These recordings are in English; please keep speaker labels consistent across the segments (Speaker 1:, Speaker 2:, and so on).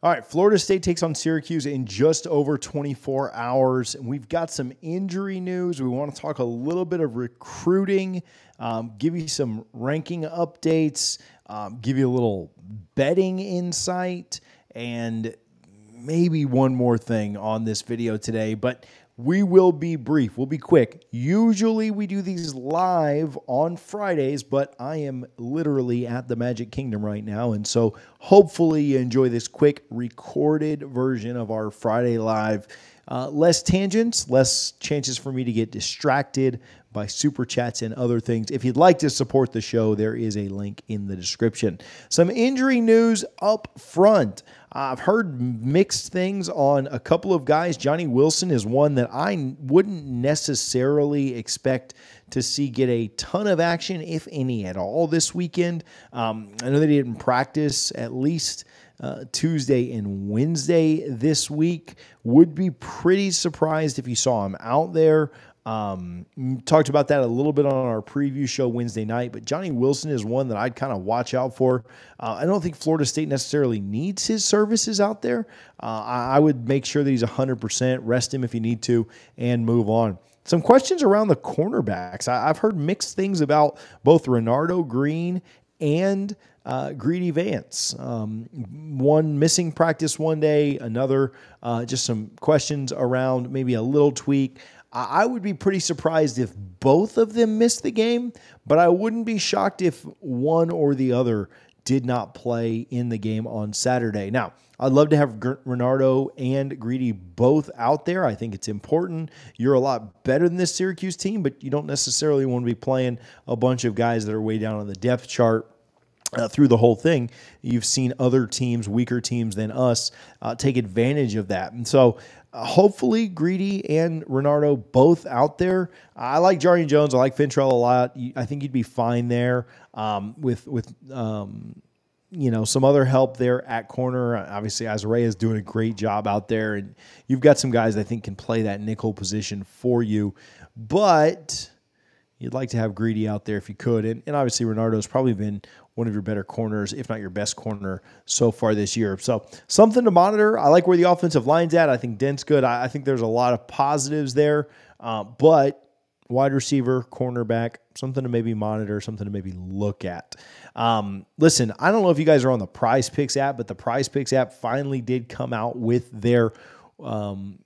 Speaker 1: All right, Florida State takes on Syracuse in just over 24 hours. And we've got some injury news. We want to talk a little bit of recruiting, um, give you some ranking updates, um, give you a little betting insight, and maybe one more thing on this video today. But we will be brief. We'll be quick. Usually we do these live on Fridays, but I am literally at the Magic Kingdom right now. And so hopefully you enjoy this quick recorded version of our Friday live. Uh, less tangents, less chances for me to get distracted by super chats and other things. If you'd like to support the show, there is a link in the description. Some injury news up front. I've heard mixed things on a couple of guys. Johnny Wilson is one that I wouldn't necessarily expect to see get a ton of action, if any at all, this weekend. Um, I know he didn't practice at least. Uh, Tuesday and Wednesday this week. Would be pretty surprised if you saw him out there. Um, talked about that a little bit on our preview show Wednesday night, but Johnny Wilson is one that I'd kind of watch out for. Uh, I don't think Florida State necessarily needs his services out there. Uh, I, would make sure that he's 100%, rest him if you need to, and move on. Some questions around the cornerbacks. I, have heard mixed things about both Renardo Green and uh, Greedy Vance. Um, one missing practice one day, another uh, just some questions around maybe a little tweak. I would be pretty surprised if both of them missed the game, but I wouldn't be shocked if one or the other did not play in the game on Saturday. Now, I'd love to have Renardo and Greedy both out there. I think it's important. You're a lot better than this Syracuse team, but you don't necessarily want to be playing a bunch of guys that are way down on the depth chart. Uh, through the whole thing, you've seen other teams, weaker teams than us, uh, take advantage of that. And so hopefully Greedy and Renardo both out there. I like Jarrian Jones. I like Fentrell a lot. I think you'd be fine there um, with with um, you know some other help there at corner. Obviously, Azareye'h is doing a great job out there, and you've got some guys I think can play that nickel position for you, but. You'd like to have Greedy out there if you could. And, and obviously, Renardo's probably been one of your better corners, if not your best corner so far this year. So something to monitor. I like where the offensive line's at. I think Dent's good. I, I think there's a lot of positives there, uh, but wide receiver, cornerback, something to maybe monitor, something to maybe look at. Um, listen, I don't know if you guys are on the Prize Picks app, but the Prize Picks app finally did come out with their um,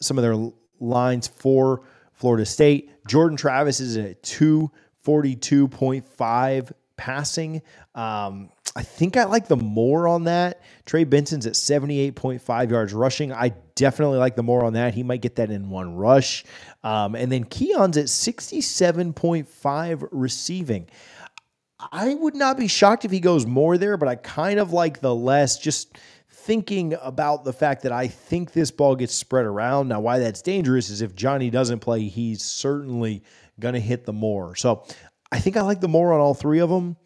Speaker 1: some of their lines for Florida State. Jordan Travis is at 242.5 passing. Um, I think I like the more on that. Trey Benson's at 78.5 yards rushing. I definitely like the more on that. He might get that in one rush. Um, and then Keon's at 67.5 receiving. I would not be shocked if he goes more there, but I kind of like the less just thinking about the fact that I think this ball gets spread around. Now, why that's dangerous is if Johnny doesn't play, he's certainly going to hit the more. So I think I like the more on all three of them.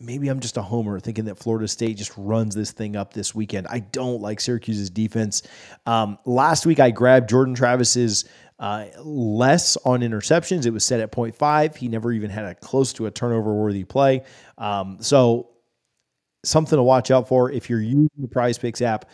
Speaker 1: Maybe I'm just a homer thinking that Florida State just runs this thing up this weekend. I don't like Syracuse's defense. Um, last week, I grabbed Jordan Travis's uh, less on interceptions. It was set at 0.5. He never even had a close to a turnover worthy play. Um, so, something to watch out for if you're using the Prize Picks app.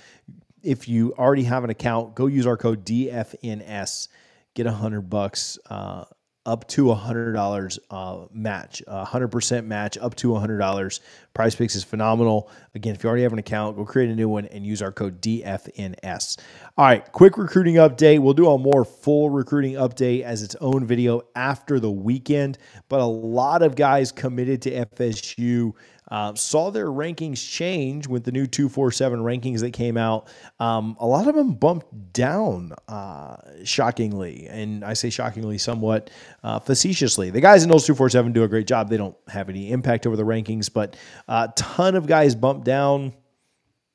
Speaker 1: If you already have an account, go use our code DFNS. Get a hundred bucks. Uh, up to a hundred dollars uh, match, a hundred percent match up to a hundred dollars. Prize Picks is phenomenal. Again, if you already have an account, go create a new one and use our code DFNS. All right, quick recruiting update. We'll do a more full recruiting update as its own video after the weekend. But a lot of guys committed to FSU uh, saw their rankings change with the new 247 rankings that came out. Um, a lot of them bumped down, uh, shockingly. And I say shockingly somewhat uh, facetiously. The guys in those 247 do a great job. They don't have any impact over the rankings, but a ton of guys bumped down.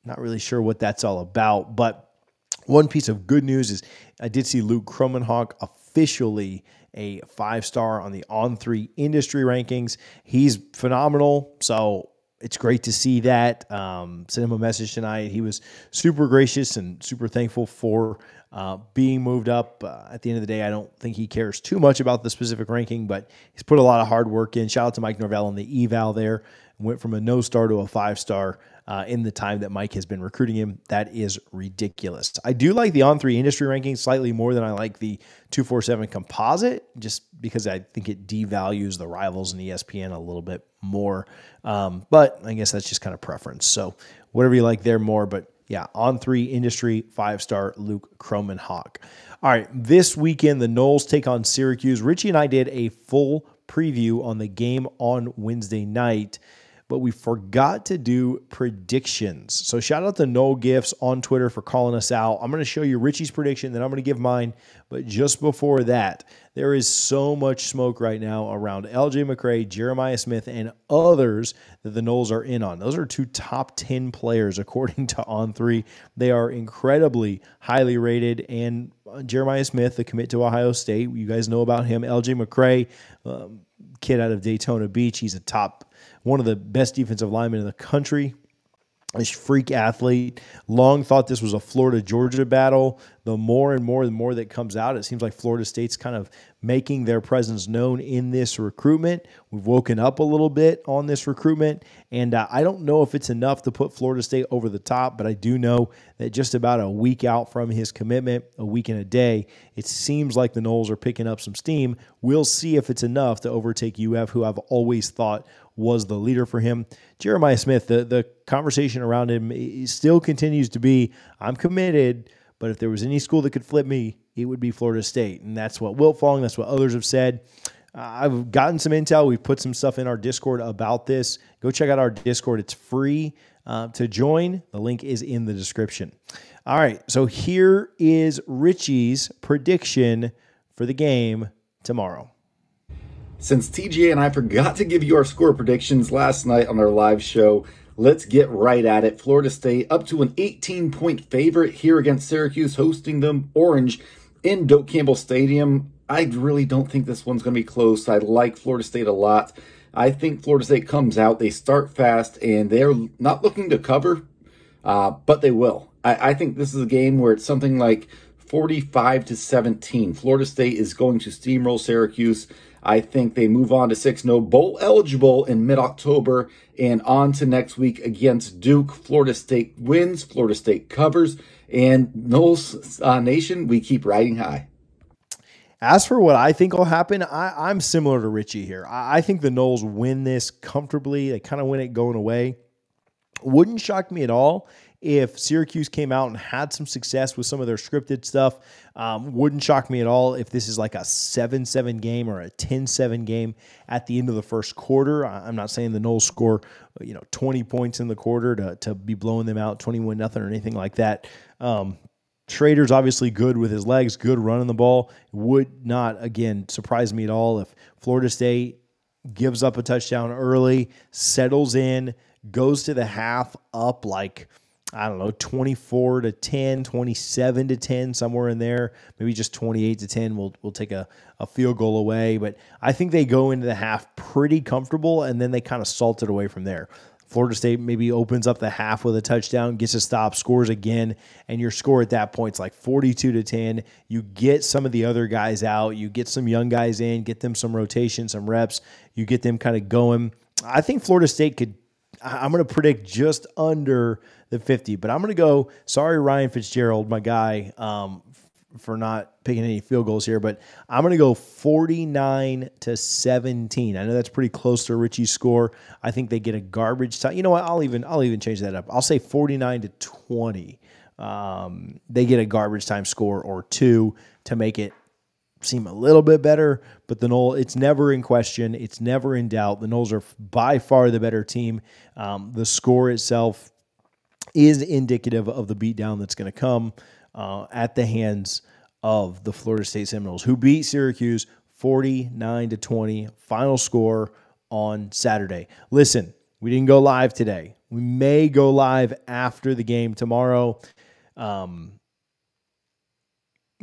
Speaker 1: Not really sure what that's all about. But one piece of good news is I did see Luke Kromenhoek officially a five star on the On Three industry rankings. He's phenomenal. So it's great to see that. Um, sent him a message tonight. He was super gracious and super thankful for uh, being moved up. Uh, at the end of the day, I don't think he cares too much about the specific ranking, but he's put a lot of hard work in. Shout out to Mike Norvell on the eval there. Went from a no star to a five star uh, in the time that Mike has been recruiting him. That is ridiculous. I do like the on three industry ranking slightly more than I like the 247 composite, just because I think it devalues the rivals in ESPN a little bit more. Um, but I guess that's just kind of preference. So whatever you like there more. But yeah, on three industry, five star Luke Kromenhoek. All right, this weekend, the Noles take on Syracuse. Richie and I did a full preview on the game on Wednesday night but we forgot to do predictions. So shout out to No Gifts on Twitter for calling us out. I'm going to show you Richie's prediction, then I'm going to give mine. But just before that, there is so much smoke right now around LJ McCray, Jeremiah Smith, and others that the Noles are in on. Those are two top 10 players according to On3. They are incredibly highly rated. And Jeremiah Smith, the commit to Ohio State, you guys know about him. LJ McCray, um, kid out of Daytona Beach, he's a top one of the best defensive linemen in the country. This freak athlete. Long thought this was a Florida Georgia battle. The more and more, the more that comes out, it seems like Florida State's kind of making their presence known in this recruitment. We've woken up a little bit on this recruitment, and uh, I don't know if it's enough to put Florida State over the top, but I do know that just about a week out from his commitment, a week and a day, it seems like the Noles are picking up some steam. We'll see if it's enough to overtake UF, who I've always thought was the leader for him. Jeremiah Smith, the, the conversation around him still continues to be I'm committed, but if there was any school that could flip me, it would be Florida State. And that's what Wiltfong, that's what others have said. I've gotten some intel. We've put some stuff in our Discord about this. Go check out our Discord. It's free uh, to join. The link is in the description. All right. So here is Richie's prediction for the game tomorrow.
Speaker 2: Since TJ and I forgot to give you our score predictions last night on our live show, let's get right at it. Florida State up to an 18 point favorite here against Syracuse, hosting them orange in Doak Campbell Stadium. I really don't think this one's going to be close. I like Florida State a lot. I think Florida State comes out, they start fast, and they're not looking to cover, uh, but they will. I, I think this is a game where it's something like 45 to 17. Florida State is going to steamroll Syracuse. I think they move on to 6 0 bowl eligible in mid October and on to next week against Duke. Florida State wins, Florida State covers, and Noles uh, Nation, we keep riding high.
Speaker 1: As for what I think will happen, I, am similar to Richie here. I, I think the Noles win this comfortably. They kind of win it going away. Wouldn't shock me at all if Syracuse came out and had some success with some of their scripted stuff. Um, wouldn't shock me at all if this is like a 7 7 game or a 10 7 game at the end of the first quarter. I'm not saying the Noles score you know 20 points in the quarter to, to be blowing them out 21 nothing or anything like that. Um, Shrader's obviously good with his legs, good running the ball. Would not, again, surprise me at all if Florida State gives up a touchdown early, settles in, goes to the half up like – I don't know, 24 to 10, 27 to 10, somewhere in there. Maybe just 28 to 10. We'll, we'll take a, a field goal away. But I think they go into the half pretty comfortable and then they kind of salt it away from there. Florida State maybe opens up the half with a touchdown, gets a stop, scores again, and your score at that point is like 42 to 10. You get some of the other guys out, you get some young guys in, get them some rotation, some reps, you get them kind of going. I think Florida State could I'm going to predict just under the 50, but I'm going to go. Sorry, Ryan Fitzgerald, my guy, um, for not picking any field goals here, but I'm going to go 49 to 17. I know that's pretty close to Richie's score. I think they get a garbage time. You know what? I'll even I'll even change that up. I'll say 49 to 20. Um, they get a garbage time score or two to make it seem a little bit better, but the Noles, it's never in question. It's never in doubt. The Noles are by far the better team. Um, the score itself is indicative of the beatdown that's going to come uh, at the hands of the Florida State Seminoles, who beat Syracuse 49 to 20. Final score on Saturday. Listen, we didn't go live today. We may go live after the game tomorrow. Um,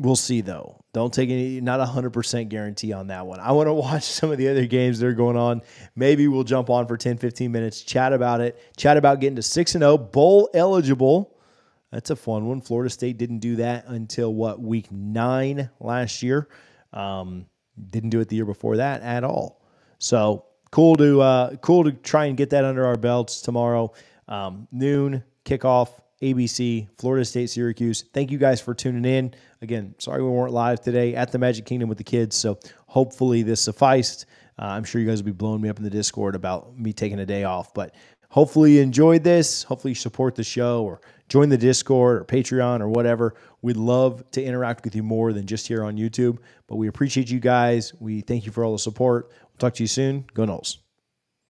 Speaker 1: We'll see though. Don't take any, not a 100% guarantee on that one. I want to watch some of the other games that are going on. Maybe we'll jump on for 10, 15 minutes, chat about it, chat about getting to 6 and 0, bowl eligible. That's a fun one. Florida State didn't do that until what, week nine last year. Um, didn't do it the year before that at all. So cool to uh, cool to try and get that under our belts tomorrow. Um, noon kickoff, ABC, Florida State, Syracuse. Thank you guys for tuning in. Again, sorry we weren't live today at the Magic Kingdom with the kids. So hopefully this sufficed. Uh, I'm sure you guys will be blowing me up in the Discord about me taking a day off, but hopefully you enjoyed this. Hopefully you support the show or join the Discord or Patreon or whatever. We'd love to interact with you more than just here on YouTube, but we appreciate you guys. We thank you for all the support. We'll talk to you soon. Go Noles.